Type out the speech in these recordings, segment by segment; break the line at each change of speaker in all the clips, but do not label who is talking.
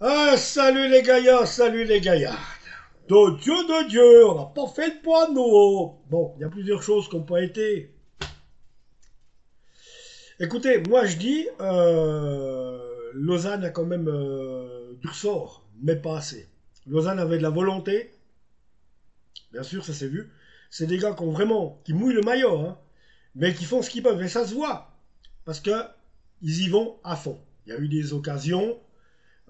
Ah, salut les gaillards, salut les gaillards. De Dieu, de Dieu, on n'a pas fait le poids, nous. Bon, il y a plusieurs choses qui n'ont pas été. Écoutez, moi je dis, euh, Lausanne a quand même euh, du ressort, mais pas assez. Lausanne avait de la volonté. Bien sûr, ça s'est vu. C'est des gars qui ont vraiment, qui mouillent le maillot, hein, mais qui font ce qu'ils peuvent. Et ça se voit. Parce que ils y vont à fond. Il y a eu des occasions.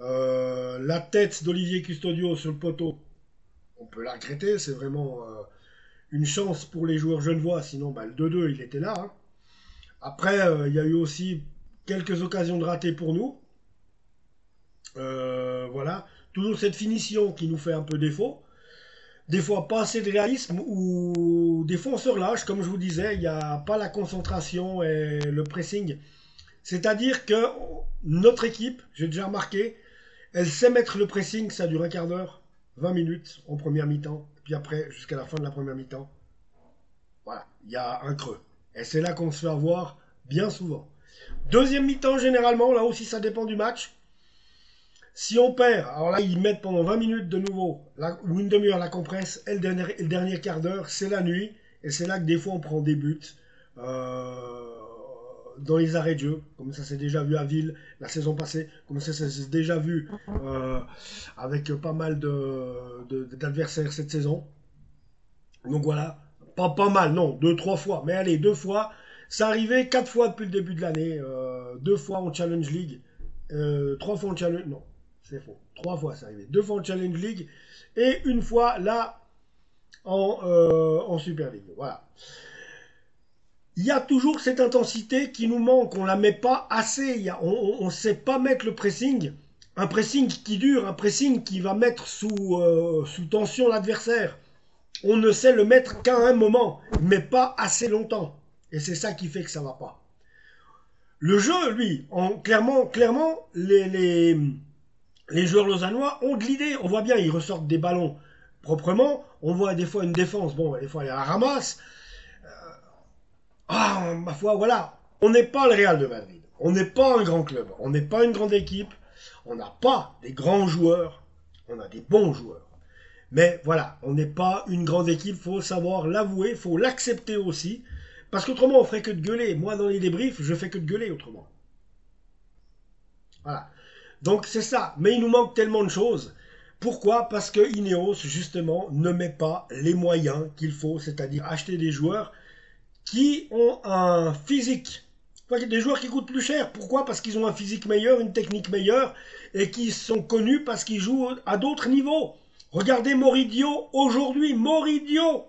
Euh, la tête d'Olivier Custodio sur le poteau, on peut la regretter. C'est vraiment euh, une chance pour les joueurs genevois. Sinon, bah, le 2-2, il était là. Hein. Après, euh, il y a eu aussi quelques occasions de rater pour nous. voilà. Toujours cette finition qui nous fait un peu défaut. Des fois, pas assez de réalisme ou des fois on se relâche. Comme je vous disais, il n'y a pas la concentration et le pressing c'est-à-dire que notre équipe, j'ai déjà remarqué, elle sait mettre le pressing, ça dure un quart d'heure, 20 minutes en première mi-temps, puis après, jusqu'à la fin de la première mi-temps. Voilà, il y a un creux. Et c'est là qu'on se fait avoir bien souvent. Deuxième mi-temps, généralement, là aussi ça dépend du match. Si on perd, alors là ils mettent pendant 20 minutes de nouveau, ou une demi-heure la compresse, et le dernier, quart d'heure, c'est la nuit, et c'est là que des fois on prend des buts. Euh, dans les arrêts de jeu, comme ça s'est déjà vu à Ville la saison passée, comme ça s'est déjà vu euh, avec pas mal d'adversaires de, cette saison. Donc voilà, pas pas mal, non, deux, trois fois, mais allez, deux fois. Ça arrivait quatre fois depuis le début de l'année, euh, deux fois en Challenge League, euh, trois fois en Challenge, non, c'est faux, trois fois ça arrivait, deux fois en Challenge League et une fois là en, en Super League. Voilà il y a toujours cette intensité qui nous manque, on la met pas assez, on ne sait pas mettre le pressing, un pressing qui dure, un pressing qui va mettre sous, euh, sous tension l'adversaire. On ne sait le mettre qu'à un moment, mais pas assez longtemps. Et c'est ça qui fait que ça va pas. Le jeu, lui, clairement, clairement, les, les, les joueurs lausannois ont de l'idée. On voit bien, ils ressortent des ballons proprement. On voit des fois une défense, bon, des fois elle la ramasse. Ah, ma foi, voilà. On n'est pas le Real de Madrid. On n'est pas un grand club. On n'est pas une grande équipe. On n'a pas des grands joueurs. On a des bons joueurs. Mais voilà, on n'est pas une grande équipe. Faut savoir l'avouer. Faut l'accepter aussi. Parce qu'autrement, on ferait que de gueuler. Moi, dans les débriefs, je fais que de gueuler autrement. Voilà. Donc, c'est ça. Mais il nous manque tellement de choses. Pourquoi? Parce que Ineos, justement, ne met pas les moyens qu'il faut, c'est-à-dire acheter des joueurs qui ont un physique. Des joueurs qui coûtent plus cher. Pourquoi? Parce qu'ils ont un physique meilleur, une technique meilleure, et qui sont connus parce qu'ils jouent à d'autres niveaux. Regardez Moridio aujourd'hui. Moridio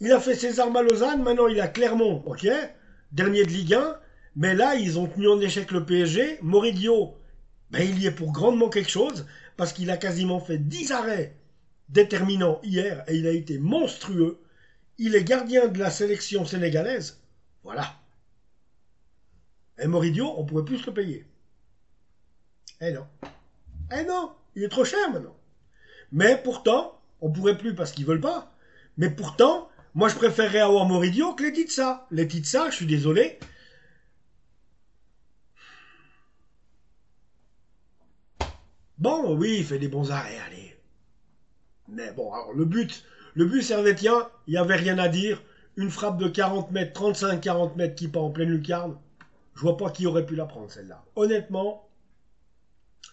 Il a fait ses armes à Lausanne, maintenant il a Clermont, ok? Dernier de Ligue 1. Mais là, ils ont tenu en échec le PSG. Moridio, ben, il y est pour grandement quelque chose, parce qu'il a quasiment fait 10 arrêts déterminants hier, et il a été monstrueux il est gardien de la sélection sénégalaise. Voilà. Et Moridio, on pourrait plus le payer. Eh non. Eh non, il est trop cher maintenant. Mais pourtant, on pourrait plus parce qu'ils veulent pas. Mais pourtant, moi je préférerais avoir Moridio que Letizia. Letizia, je suis désolé. Bon, oui, il fait des bons arrêts, allez. Mais bon, alors le but, le but servétien, il n'y avait rien à dire. Une frappe de 40 mètres, 35-40 mètres qui part en pleine lucarne. Je vois pas qui aurait pu la prendre celle-là. Honnêtement,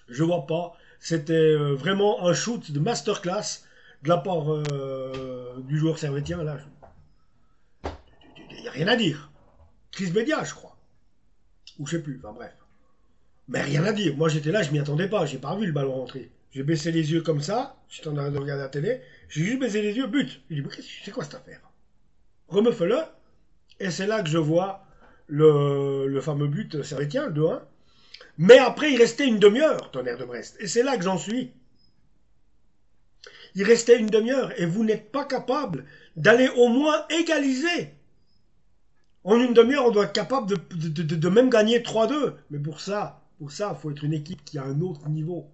je vois pas. C'était euh, vraiment un shoot de masterclass de la part euh, du joueur servétien. Là, il n'y a rien à dire. Chris Média, je crois. Ou je sais plus, enfin bref. Mais rien à dire. Moi j'étais là, je m'y attendais pas. J'ai pas vu le ballon rentrer. J'ai baissé les yeux comme ça. J'étais en train de regarder la télé. J'ai juste baisé les yeux, but. J'ai dit, c'est quoi cette affaire? Remefais-le. Et c'est là que je vois le, fameux but servétien, le 2-1. Mais après, il restait une demi-heure, tonnerre de Brest. Et c'est là que j'en suis. Il restait une demi-heure et vous n'êtes pas capable d'aller au moins égaliser. En une demi-heure, on doit être capable de, de même gagner 3-2. Mais pour ça, pour ça, il faut être une équipe qui a un autre niveau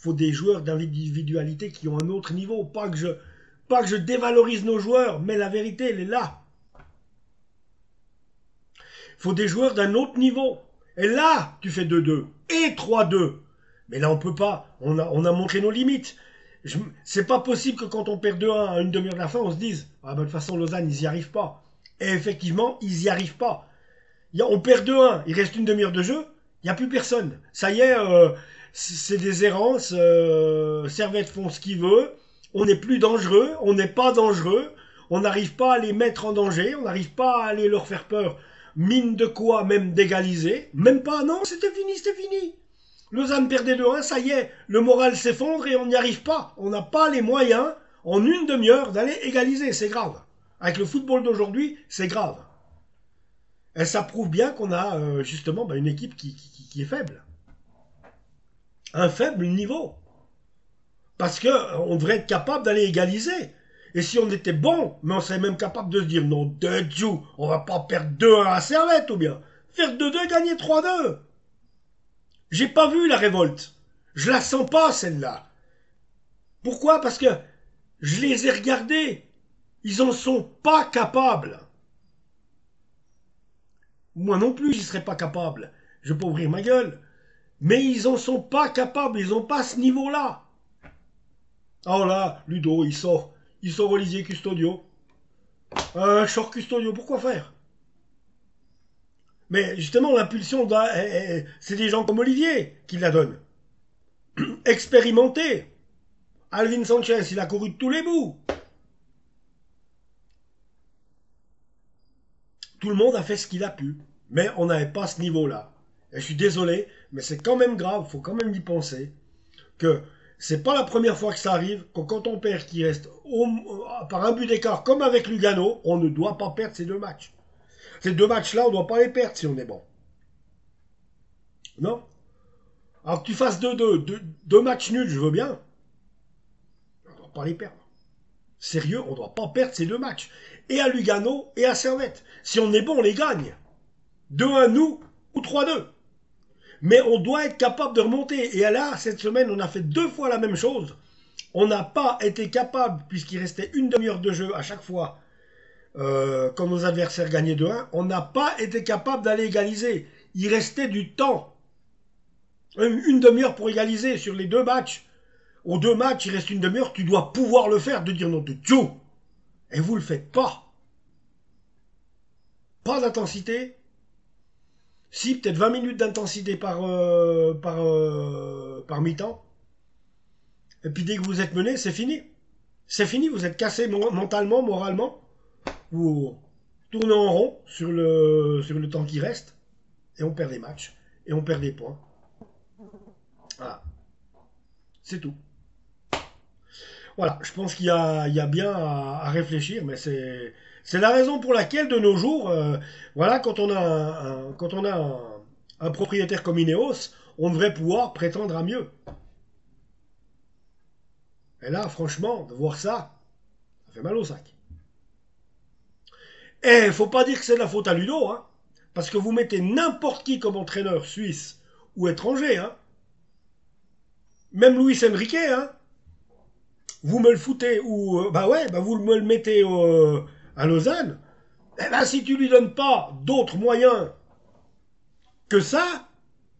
faut des joueurs d'individualité qui ont un autre niveau. Pas que je, dévalorise nos joueurs, mais la vérité, elle est là. faut des joueurs d'un autre niveau. Et là, tu fais 2-2 et 3-2. Mais là, on peut pas. On a, on a montré nos limites. C'est pas possible que quand on perd 2-1 à une demi-heure de la fin, on se dise Ah, ben, de toute façon, Lausanne, ils y arrivent pas. Et effectivement, ils y arrivent pas. on perd 2-1, il reste une demi-heure de jeu, il n'y a plus personne. Ça y est, euh, c'est des errances. Euh, Servette font ce qu'il veut. On n'est plus dangereux, on n'est pas dangereux. On n'arrive pas à les mettre en danger, on n'arrive pas à aller leur faire peur. Mine de quoi même d'égaliser. Même pas, non, c'était fini, c'était fini. Lausanne perdait de 1, ça y est, le moral s'effondre et on n'y arrive pas. On n'a pas les moyens, en une demi-heure, d'aller égaliser, c'est grave. Avec le football d'aujourd'hui, c'est grave. Et ça prouve bien qu'on a euh, justement bah, une équipe qui, est faible. Un faible niveau. Parce qu'on devrait être capable d'aller égaliser. Et si on était bon, mais on serait même capable de se dire non, de Dieu, on va pas perdre 2-1 à Servette ou bien faire 2-2 gagner 3-2. J'ai pas vu la révolte. Je la sens pas celle-là. Pourquoi? Parce que je les ai regardés. Ils en sont pas capables. Moi non plus, j'y serais pas capable. Je peux ouvrir ma gueule. Mais ils en sont pas capables. Ils ont pas ce niveau-là. Oh là, Ludo, il sort. Il sort Olivier Custodio. Un short Custodio, pourquoi faire? Mais justement, l'impulsion, c'est des gens comme Olivier qui la donnent. Expérimenté. Alvin Sanchez, il a couru de tous les bouts. Tout le monde a fait ce qu'il a pu, mais on n'avait pas ce niveau-là. Et je suis désolé, mais c'est quand même grave, faut quand même y penser, que c'est pas la première fois que ça arrive, que quand on perd qui reste par un but d'écart, comme avec Lugano, on ne doit pas perdre ces deux matchs. Ces deux matchs-là, on ne doit pas les perdre si on est bon. Non? Alors que tu fasses deux, deux, deux, matchs nuls, je veux bien. On ne doit pas les perdre. Sérieux, on ne doit pas perdre ces deux matchs. Et à Lugano et à Servette. Si on est bon, on les gagne. 2-1 nous ou 3-2. Mais on doit être capable de remonter. Et là, cette semaine, on a fait deux fois la même chose. On n'a pas été capable, puisqu'il restait une demi-heure de jeu à chaque fois, euh, quand nos adversaires gagnaient 2-1, on n'a pas été capable d'aller égaliser. Il restait du temps. Une demi-heure pour égaliser sur les deux matchs. Aux deux matchs, il reste une demi-heure, tu dois pouvoir le faire, de dire non de Dieu. Et vous ne le faites pas. Pas d'intensité, si, peut-être 20 minutes d'intensité par, euh, par, euh, par mi-temps. Et puis dès que vous êtes mené, c'est fini. C'est fini, vous êtes cassé mentalement, moralement. Vous tournez en rond sur le, sur le temps qui reste. Et on perd des matchs. Et on perd des points. Voilà. C'est tout. Voilà, je pense qu'il y, a, bien à réfléchir, mais c'est la raison pour laquelle de nos jours, euh, voilà, quand on a, un, quand on a un, propriétaire comme Ineos, on devrait pouvoir prétendre à mieux. Et là, franchement, de voir ça, ça fait mal au sac. Et il faut pas dire que c'est de la faute à Ludo, hein, parce que vous mettez n'importe qui comme entraîneur suisse ou étranger, hein, même Luis Enrique, hein, vous me le foutez, ou, euh, bah ouais, bah vous me le mettez au à Lausanne, eh ben, si tu lui donnes pas d'autres moyens que ça,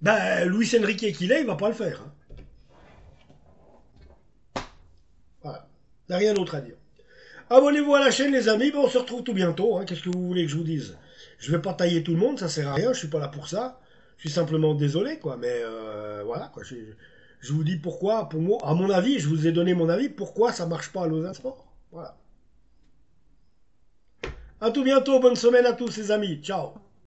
ben, Luis Enrique qu'il est, il va pas le faire. Hein. Voilà. Il n'y a rien d'autre à dire. Abonnez-vous à la chaîne, les amis. On se retrouve tout bientôt. Hein. Qu'est-ce que vous voulez que je vous dise? Je vais pas tailler tout le monde, ça sert à rien. Je suis pas là pour ça. Je suis simplement désolé, quoi. Mais euh, voilà, quoi. Je, vous dis pourquoi, pour moi, à mon avis, je vous ai donné mon avis, pourquoi ça marche pas à Lausanne Sport. Voilà. À tout bientôt, bonne semaine à tous les amis. Ciao